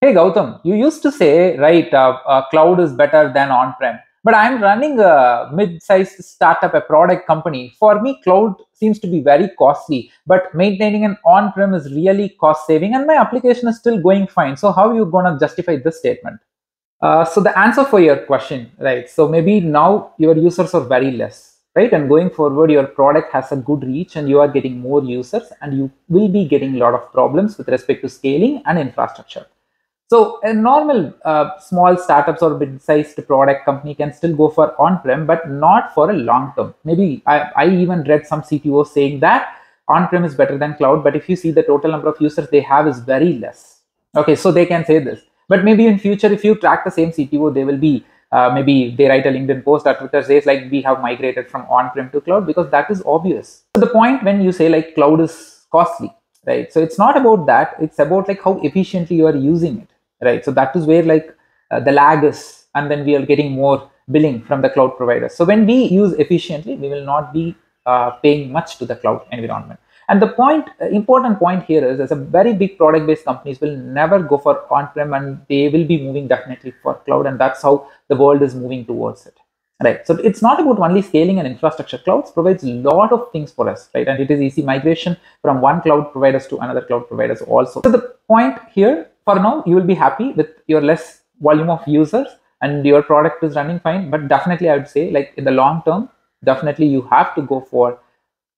Hey Gautam, you used to say, right, uh, uh, cloud is better than on-prem. But I'm running a mid-sized startup, a product company. For me, cloud seems to be very costly, but maintaining an on-prem is really cost-saving, and my application is still going fine. So how are you gonna justify this statement? Uh, so the answer for your question, right? So maybe now your users are very less, right? And going forward, your product has a good reach, and you are getting more users, and you will be getting a lot of problems with respect to scaling and infrastructure. So a normal uh, small startups or mid-sized product company can still go for on-prem, but not for a long term. Maybe I, I even read some CTOs saying that on-prem is better than cloud, but if you see the total number of users they have is very less. Okay, so they can say this. But maybe in future, if you track the same CTO, they will be uh, maybe they write a LinkedIn post or Twitter says like we have migrated from on-prem to cloud because that is obvious. So the point when you say like cloud is costly, right? So it's not about that. It's about like how efficiently you are using it right? So that is where like uh, the lag is, and then we are getting more billing from the cloud providers. So when we use efficiently, we will not be uh, paying much to the cloud environment. And the point, uh, important point here is, as a very big product-based companies will never go for on-prem, and they will be moving definitely for cloud, and that's how the world is moving towards it. Right. So it's not about only scaling and infrastructure. Clouds provides a lot of things for us, right? And it is easy migration from one cloud providers to another cloud providers also. So the point here for now you will be happy with your less volume of users and your product is running fine. But definitely i would say like in the long term definitely you have to go for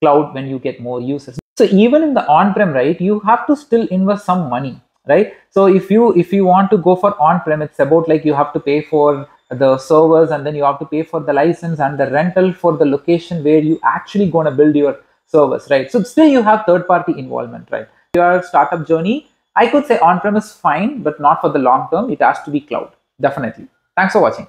cloud when you get more users. So even in the on-prem right you have to still invest some money right? So if you if you want to go for on-prem it's about like you have to pay for the servers and then you have to pay for the license and the rental for the location where you actually going to build your servers right? So still you have third party involvement right? Your startup journey I could say on-premise fine, but not for the long term. It has to be cloud, definitely. Thanks for watching.